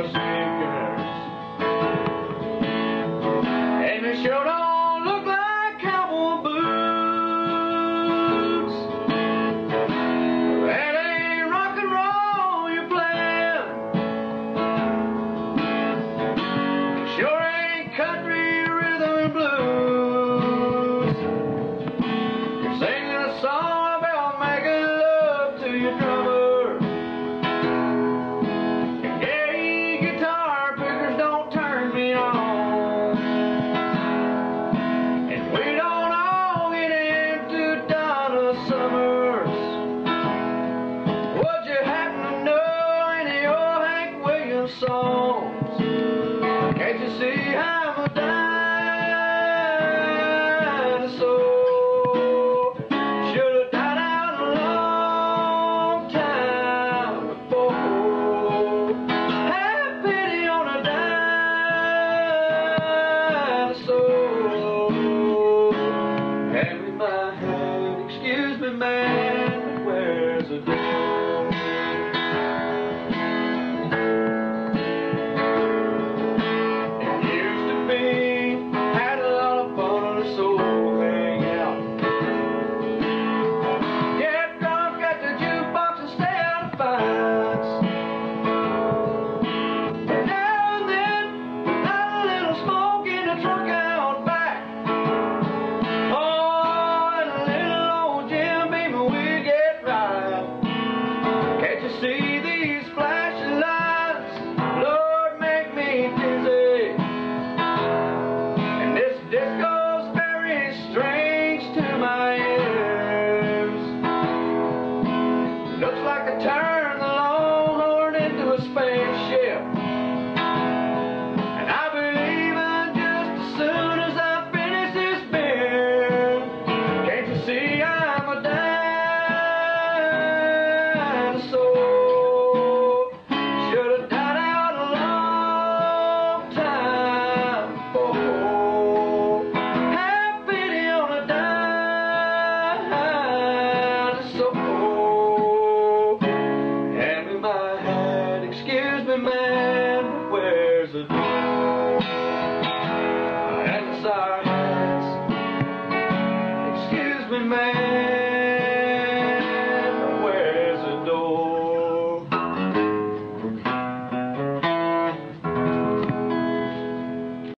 And you sure don't look like cowboy boots. That ain't rock and roll you're playing. Sure ain't country rhythm and blues. You're singing a song. Songs. Can't you see I'm Looks like I turned man.